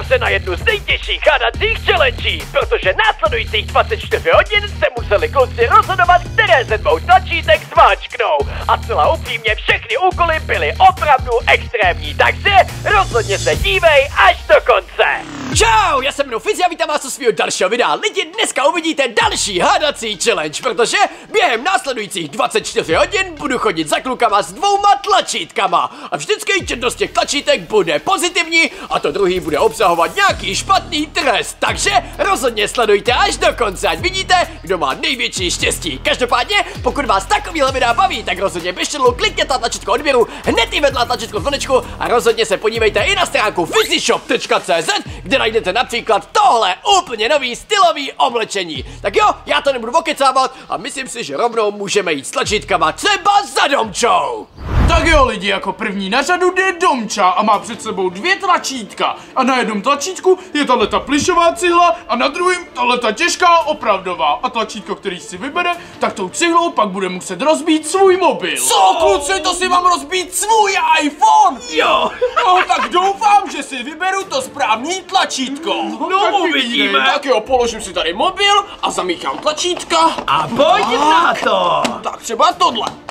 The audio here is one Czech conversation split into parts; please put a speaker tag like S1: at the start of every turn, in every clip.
S1: připrav se na jednu z nejtěžších hádacích challenge, protože následujících 24 hodin se museli kluci rozhodovat, které ze dvou tlačítek zmáčknou. A celá upřímně všechny úkoly byly opravdu extrémní, takže rozhodně se dívej až do konce. Čau, já jsem mnou Fizi a vítám vás u svého dalšího videa. Lidi, dneska uvidíte další hádací challenge, protože během následujících 24 hodin budu chodit za klukama s dvouma tlačítkama. A vždycky jedno z těch tlačítek bude pozitivní a to druhý bude obsahovat nějaký špatný trest. Takže rozhodně sledujte až do konce, ať vidíte, kdo má největší štěstí. Každopádně, pokud vás takovýhle videa baví, tak rozhodně běžte klikněte na tlačítko odběru, hned i vedle tlačítko zvonečku a rozhodně se podívejte i na stránku fizishop.cz, kde najdete například tohle úplně nový stylový oblečení. Tak jo, já to nebudu okecávat a myslím si, že rovnou můžeme jít s tlačítkama třeba za domčou.
S2: Tak jo lidi, jako první na řadu jde Domča a má před sebou dvě tlačítka. A na jednom tlačítku je tahle ta plišová cihla a na druhém tahle ta těžká opravdová. A tlačítko, který si vybere, tak tou cihlou pak bude muset rozbít svůj mobil.
S3: Co, kluci, to si mám rozbít svůj iPhone!
S1: Jo,
S3: No, tak doufám, že si vyberu to správný tlačítko.
S1: no uvidíme.
S3: Tak jo, položím si tady mobil a zamíchám tlačítka.
S1: A pojď na to.
S3: Tak třeba tohle.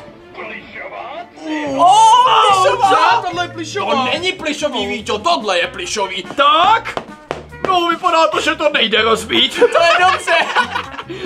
S2: O,
S3: plišová!
S2: Tohle je
S3: To
S2: plišová.
S3: není plišový, Víťo, tohle je plišový.
S1: Tak? No, vypadá to, že to nejde rozbít.
S3: To je dobře.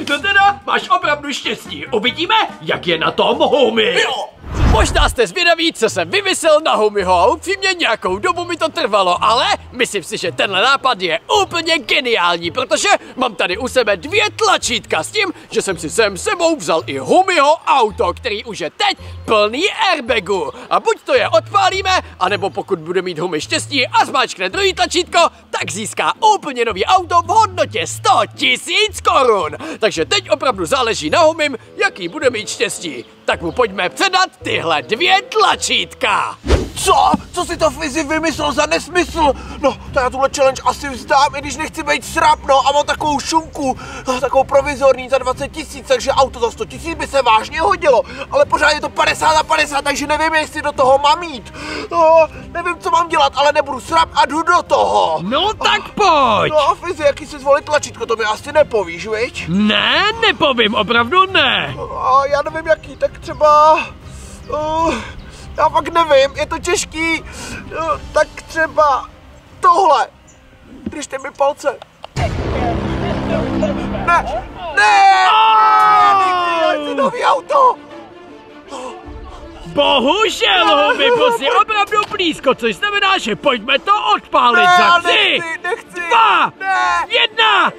S1: To teda máš opravdu štěstí. Uvidíme, jak je na tom Humi.
S3: Jo.
S1: Možná jste zvědaví, co jsem vymyslel na Humiho a upřímně nějakou dobu mi to trvalo, ale myslím si, že tenhle nápad je úplně geniální, protože mám tady u sebe dvě tlačítka s tím, že jsem si sem sebou vzal i Humiho auto, který už je teď plný airbagu. A buď to je odpálíme, anebo pokud bude mít Humi štěstí a zmáčkne druhý tlačítko, tak získá úplně nový auto v hodnotě 100 tisíc korun. Takže teď opravdu záleží na Humim, jaký bude mít štěstí. Tak mu pojďme předat tyhle dvě tlačítka.
S4: Co? Co si to Fizi vymyslel za nesmysl? No, to já tuhle challenge asi vzdám, i když nechci být srap, no, a mám takovou šunku, no, takovou provizorní za 20 tisíc, takže auto za 100 tisíc by se vážně hodilo, ale pořád je to 50 na 50, takže nevím, jestli do toho mám jít. No, nevím, co mám dělat, ale nebudu srap a jdu do toho.
S1: No tak pojď.
S4: No Fizi, jaký si zvolit tlačítko, to mi asi nepovíš, viď?
S1: Ne, nepovím, opravdu ne.
S4: A já nevím, jaký, tak třeba... Uh, já fakt nevím, je to těžký. Uh, tak třeba tohle. Držte mi palce. Ne, ne! Nechci nový auto!
S1: Bohužel, Humi, bus je opravdu blízko, což znamená, že pojďme to odpálit
S4: Ne,
S1: za tři,
S4: nechci, nechci!
S1: dva,
S4: Ne!
S1: jedna,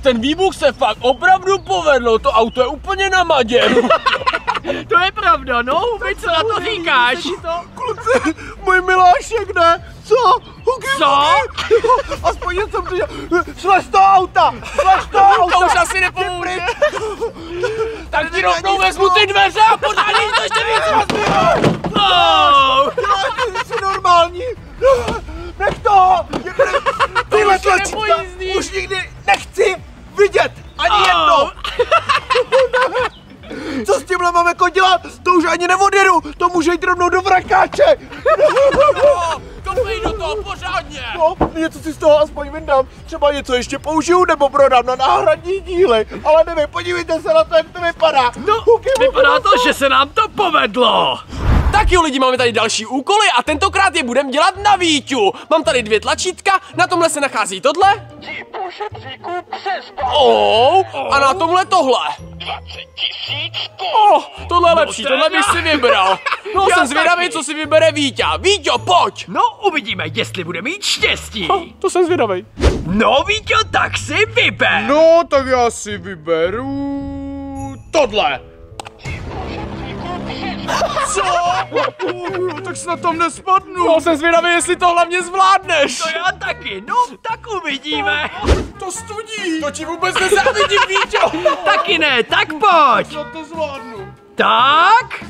S3: tak ten výbuch se fakt opravdu povedl, to auto je úplně na madě.
S1: To je pravda, no, Humi, co na to říkáš?
S4: Kluci, můj milášek, ne? Co? Huky,
S1: Co?
S4: huky. Aspoň něco přijde. Slez to auta! Slez to auta!
S3: To už asi nepomůže. Tak ti rovnou vezmu ty dveře a pořádně to ještě víc
S1: Oh,
S4: Ty jsi normální! Nech to! Tyhle tlačítka už nikdy nechci vidět! Ani
S1: Oh.
S4: jedno! Co s tímhle mám jako dělat? To už ani neodjedu! To může jít rovnou do vrakáče!
S3: Kopej do toho pořádně.
S4: No, něco si z toho aspoň vyndám. Třeba něco ještě použiju nebo prodám na náhradní díly. Ale nevím, podívejte se na to, jak to vypadá.
S1: No,
S4: Huky,
S1: vypadá to, že se nám to povedlo.
S3: Tak jo lidi, máme tady další úkoly a tentokrát je budeme dělat na Víťu. Mám tady dvě tlačítka, na tomhle se nachází tohle. Oh, a na tomhle tohle. Oh, tohle je lepší, tohle bych si vybral. No, jsem zvědavý, co si vybere Vítě. Víťo, pojď!
S1: No, uvidíme, jestli bude mít štěstí.
S3: To jsem zvědavý.
S1: No, Víťo, tak si vyber.
S2: No, tak já si vyberu tohle. Co? Uh, tak snad tam nespadnu.
S3: No, jsem zvědavý, jestli to hlavně zvládneš.
S1: To já taky, no, tak uvidíme.
S2: To studí.
S3: To ti vůbec nezávidím, Víťo.
S1: Taky ne, tak pojď.
S2: Snad to zvládnu.
S1: Tak,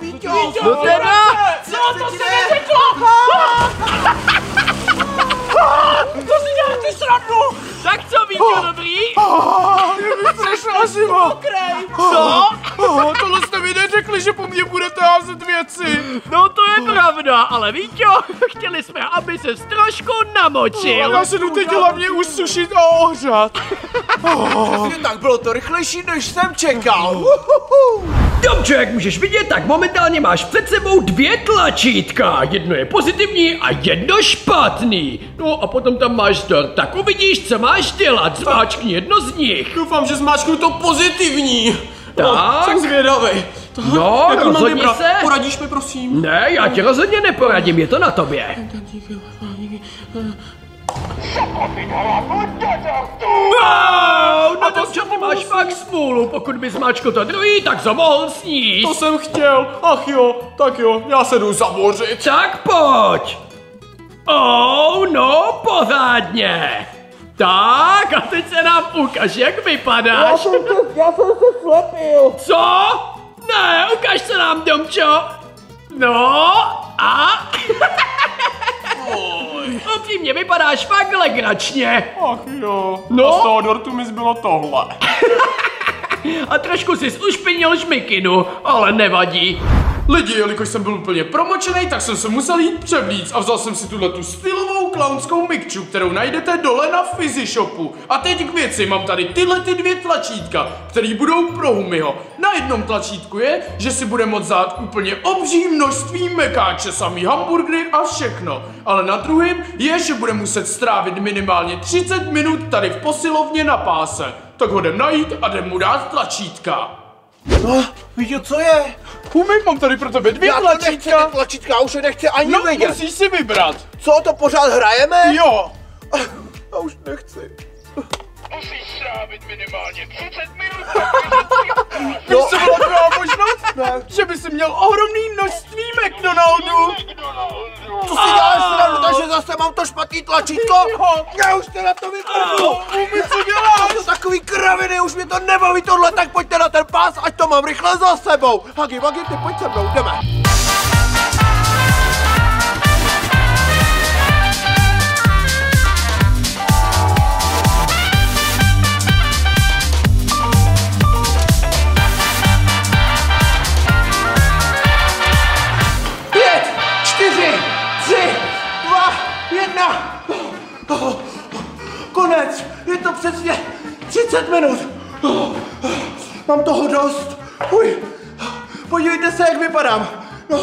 S4: Víťo,
S1: no teda.
S3: Co, to se neřeklo?
S2: Věci.
S1: No to je pravda, ale Víťo, chtěli jsme, aby se trošku
S2: A
S1: namočil.
S2: já se jdu teď hlavně usušit a ohřát.
S4: Přesně tak, bylo to rychlejší, než jsem čekal.
S1: Dobře, jak můžeš vidět, tak momentálně máš před sebou dvě tlačítka. Jedno je pozitivní a jedno špatný. No a potom tam máš dort, tak uvidíš, co máš dělat. Zmáčkni jedno z nich.
S3: Doufám, že zmáčknu to pozitivní.
S1: Tak.
S3: No, jsem zvědavý.
S1: No,
S3: Jak to mám
S1: rozhodni
S3: vybrat?
S1: se.
S3: Poradíš mi, prosím?
S1: Ne, já ti rozhodně neporadím, je to na tobě. Wow, no to ty máš fakt smůlu, pokud bys zmáčkl to druhý, tak to mohl sníst.
S3: To jsem chtěl. Ach jo, tak jo, já se jdu zamořit.
S1: Tak pojď! Oh, no, pořádně! Tak, a teď se nám ukaž, jak vypadáš.
S4: jsem se, já jsem se slepil.
S1: Co? Ne, ukaž se nám, Domčo. No, a? Upřímně, vypadáš fakt legračně.
S2: Ach jo.
S1: No?
S2: A z toho dortu mi zbylo tohle.
S1: A trošku jsi ušpinil šmikinu, ale nevadí.
S2: Lidi, jelikož jsem byl úplně promočený, tak jsem se musel jít převlíc a vzal jsem si tuhle tu stylovou klaunskou mikču, kterou najdete dole na Fizzy Shopu. A teď k věci, mám tady tyhle ty dvě tlačítka, které budou pro Humiho. Na jednom tlačítku je, že si bude moct dát úplně obří množství mekáče, samý hamburgery a všechno. Ale na druhém je, že bude muset strávit minimálně 30 minut tady v posilovně na páse. Tak ho jdem najít a jdem mu dát tlačítka.
S4: No, víte, co je?
S2: Humi, mám tady pro tebe dvě
S4: Já to nechci,
S2: tlačítka.
S4: ty tlačítka, já už je nechci ani
S2: No,
S4: vidět.
S2: musíš si vybrat.
S4: Co, to pořád hrajeme?
S2: Jo.
S4: Já už nechci.
S5: Musíš strávit minimálně 30 minut.
S2: Víš, co byla druhá možnost? Ne. Že by si měl ohromný množství McDonaldů.
S4: Co si zase mám to špatný tlačítko?
S2: Jo.
S4: Já už se na to vypadnu.
S2: Humi, co děláš?
S4: To takový kraviny, už mě to nebaví tohle, tak pojďte na ten pás, ať to mám rychle za sebou. Hagi, Hagi, ty pojď se mnou, jdeme. Konec, je to přesně 30 minut. Mám toho dost. Uj, podívejte se, jak vypadám. No,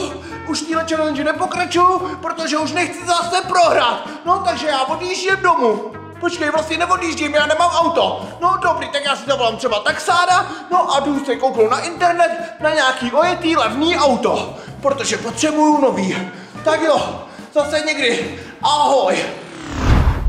S4: už tíhle challenge nepokračuju, protože už nechci zase prohrát. No, takže já odjíždím domů. Počkej, vlastně neodjíždím, já nemám auto. No dobrý, tak já si zavolám třeba taxáda, no a jdu se kouknout na internet na nějaký ojetý levný auto, protože potřebuju nový. Tak jo, zase někdy. Ahoj.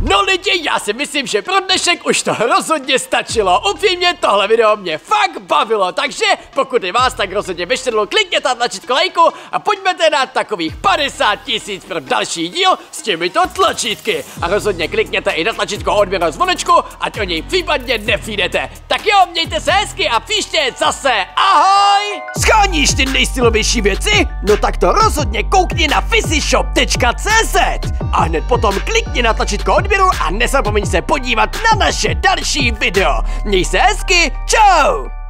S1: No lidi, já si myslím, že pro dnešek už to rozhodně stačilo. Upřímně tohle video mě fakt bavilo, takže pokud je vás tak rozhodně vyštědlo, klikněte na tlačítko lajku a pojďme na takových 50 tisíc pro další díl s těmito tlačítky. A rozhodně klikněte i na tlačítko odběru zvonečku, ať o něj případně nepřijdete. Tak jo, mějte se hezky a příště zase ahoj! Scháníš ty nejstylovější věci? No tak to rozhodně koukni na physishop.cz a hned potom klikni na tlačítko odběru a nezapomeň se podívat na naše další video. Měj se hezky, čau!